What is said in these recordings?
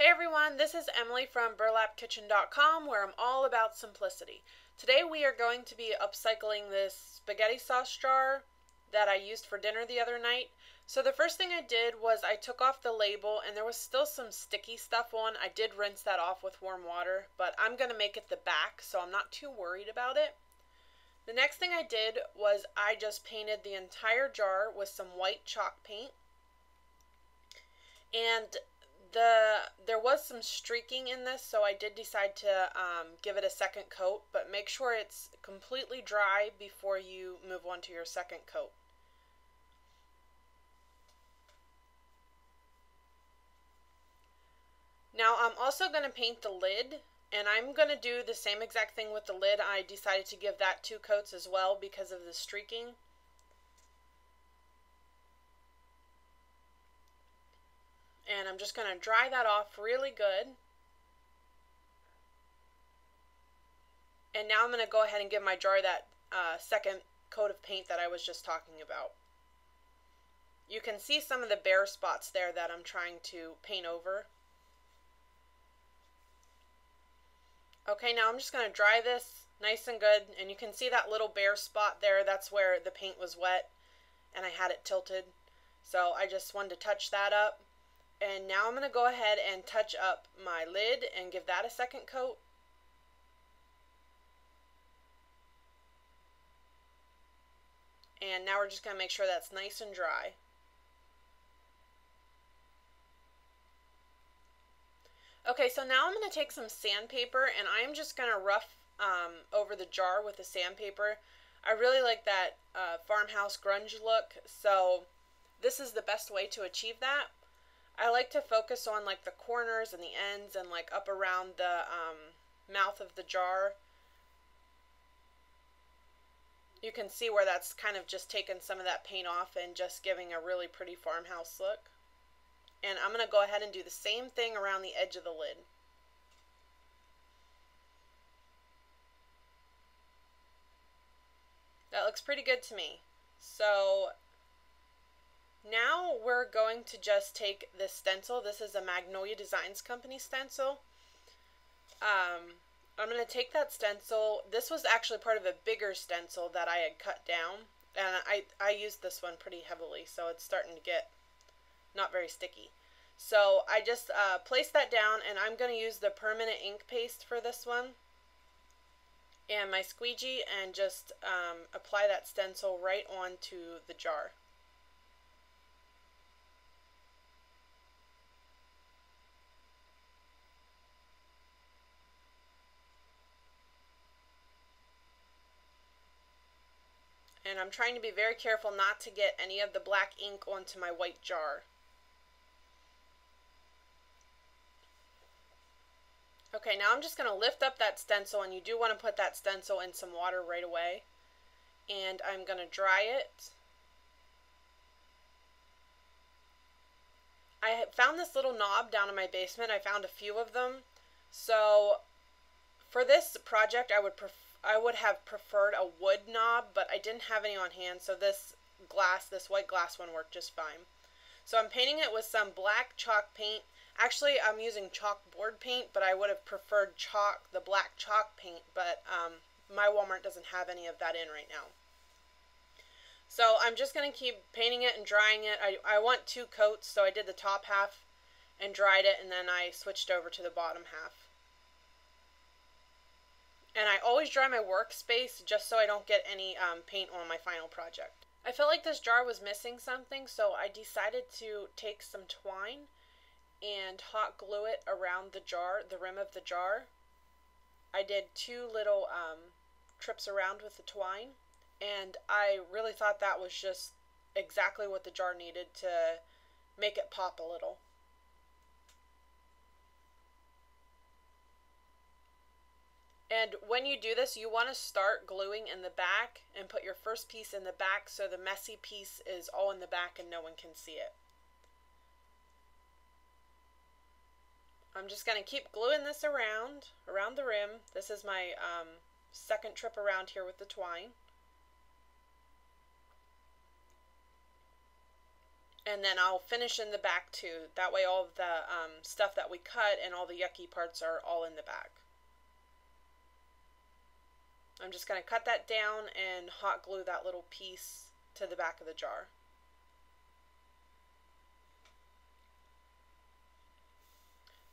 Hey everyone, this is Emily from burlapkitchen.com where I'm all about simplicity. Today we are going to be upcycling this spaghetti sauce jar that I used for dinner the other night. So the first thing I did was I took off the label and there was still some sticky stuff on. I did rinse that off with warm water, but I'm going to make it the back so I'm not too worried about it. The next thing I did was I just painted the entire jar with some white chalk paint. And the there was some streaking in this, so I did decide to um, give it a second coat, but make sure it's completely dry before you move on to your second coat. Now I'm also going to paint the lid and I'm going to do the same exact thing with the lid. I decided to give that two coats as well because of the streaking. And I'm just going to dry that off really good. And now I'm going to go ahead and give my jar that uh, second coat of paint that I was just talking about. You can see some of the bare spots there that I'm trying to paint over. Okay, now I'm just going to dry this nice and good, and you can see that little bare spot there, that's where the paint was wet, and I had it tilted. So I just wanted to touch that up. And now I'm going to go ahead and touch up my lid and give that a second coat. And now we're just going to make sure that's nice and dry. Okay, so now I'm going to take some sandpaper and I'm just going to rough um, over the jar with the sandpaper. I really like that uh, farmhouse grunge look, so this is the best way to achieve that. I like to focus on like the corners and the ends and like up around the um, mouth of the jar. You can see where that's kind of just taken some of that paint off and just giving a really pretty farmhouse look. And I'm going to go ahead and do the same thing around the edge of the lid. That looks pretty good to me. So now we're going to just take this stencil. This is a Magnolia Designs Company stencil. Um, I'm going to take that stencil. This was actually part of a bigger stencil that I had cut down. And I, I used this one pretty heavily, so it's starting to get not very sticky. So I just uh, placed that down, and I'm going to use the permanent ink paste for this one. And my squeegee, and just um, apply that stencil right onto the jar. And I'm trying to be very careful not to get any of the black ink onto my white jar. Okay, now I'm just going to lift up that stencil, and you do want to put that stencil in some water right away. And I'm going to dry it. I found this little knob down in my basement. I found a few of them. So for this project, I would prefer I would have preferred a wood knob, but I didn't have any on hand, so this glass, this white glass one worked just fine. So I'm painting it with some black chalk paint. Actually, I'm using chalkboard paint, but I would have preferred chalk, the black chalk paint, but um, my Walmart doesn't have any of that in right now. So I'm just going to keep painting it and drying it. I, I want two coats, so I did the top half and dried it, and then I switched over to the bottom half. And I always dry my workspace just so I don't get any um, paint on my final project. I felt like this jar was missing something, so I decided to take some twine and hot glue it around the jar, the rim of the jar. I did two little um, trips around with the twine, and I really thought that was just exactly what the jar needed to make it pop a little. And when you do this, you want to start gluing in the back and put your first piece in the back so the messy piece is all in the back and no one can see it. I'm just going to keep gluing this around, around the rim. This is my um, second trip around here with the twine. And then I'll finish in the back too. That way all the um, stuff that we cut and all the yucky parts are all in the back. I'm just going to cut that down and hot glue that little piece to the back of the jar.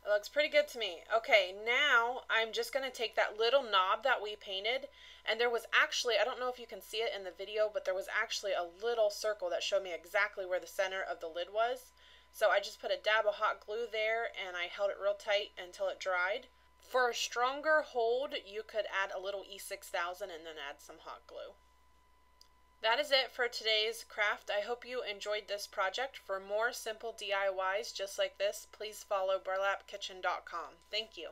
It looks pretty good to me. Okay, now I'm just going to take that little knob that we painted, and there was actually, I don't know if you can see it in the video, but there was actually a little circle that showed me exactly where the center of the lid was. So I just put a dab of hot glue there, and I held it real tight until it dried. For a stronger hold, you could add a little E6000 and then add some hot glue. That is it for today's craft. I hope you enjoyed this project. For more simple DIYs just like this, please follow burlapkitchen.com. Thank you.